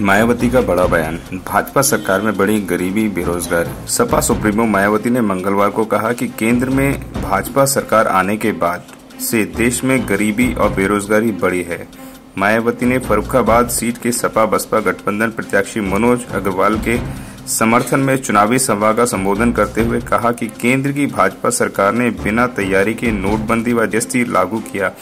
मायावती का बड़ा बयान। भाजपा सरकार में बड़ी गरीबी, बेरोजगारी। सपा सुप्रीमो मायावती ने मंगलवार को कहा कि केंद्र में भाजपा सरकार आने के बाद से देश में गरीबी और बेरोजगारी बढ़ी है। मायावती ने फरुखाबाद सीट के सपा बसपा गठबंधन प्रत्याशी मनोज अग्रवाल के समर्थन में चुनावी सभा का संबोधन करते हुए कहा कि केंद्र की भाजपा सरकार ने बिना तैयारी के नोटबंदी व जीएसटी लागू किया।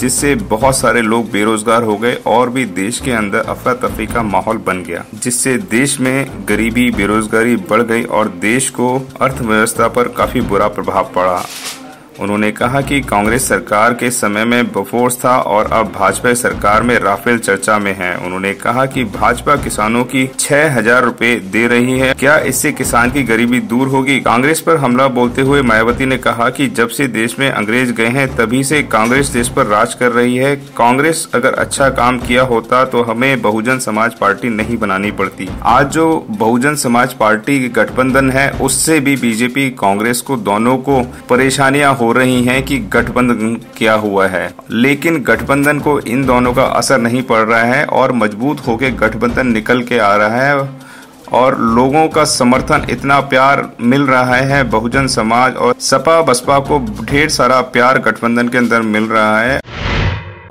जिससे बहुत सारे लोग बेरोजगार हो गए और भी देश के अंदर अफरा तफरी का माहौल बन गया, जिससे देश में गरीबी, बेरोजगारी बढ़ गई और देश को अर्थव्यवस्था पर काफ़ी बुरा प्रभाव पड़ा। उन्होंने कहा कि कांग्रेस सरकार के समय में बफोर्स था और अब भाजपा सरकार में राफेल चर्चा में है। उन्होंने कहा कि भाजपा किसानों की छह हज़ार रूपए दे रही है। क्या इससे किसान की गरीबी दूर होगी? कांग्रेस पर हमला बोलते हुए मायावती ने कहा कि जब से देश में अंग्रेज़ गए हैं, तभी से कांग्रेस देश पर राज कर रही है। कांग्रेस अगर अच्छा काम किया होता तो हमें बहुजन समाज पार्टी नहीं बनानी पड़ती। आज जो बहुजन समाज पार्टी गठबंधन है, उससे भी बीजेपी कांग्रेस को दोनों को परेशानियाँ हो रही हैं कि गठबंधन क्या हुआ है। लेकिन गठबंधन को इन दोनों का असर नहीं पड़ रहा है और मज़बूत होकर गठबंधन निकल के आ रहा है और लोगों का समर्थन इतना प्यार मिल रहा है, बहुजन समाज और सपा बसपा को ढेर सारा प्यार गठबंधन के अंदर मिल रहा है।